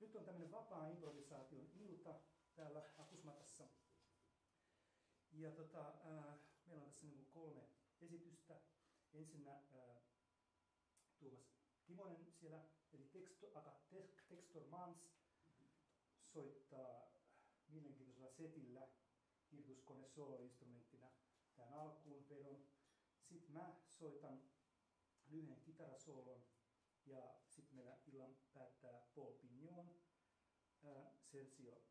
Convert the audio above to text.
nyt on tämmöinen vapaa improvisaation ilta täällä Akusmatassa. Ja tota, ää, meillä on tässä niin kolme esitystä. Ensinnä ää, Tuomas Timonen siellä, eli Textor Mans soittaa mielenkiintoisella setillä kirjoituskone solo-instrumenttina tähän alkuun vedon. Sitten mä soitan lyhyen kitarasoolon ja sitten meillä illan päättää Paul Pignon, Sencio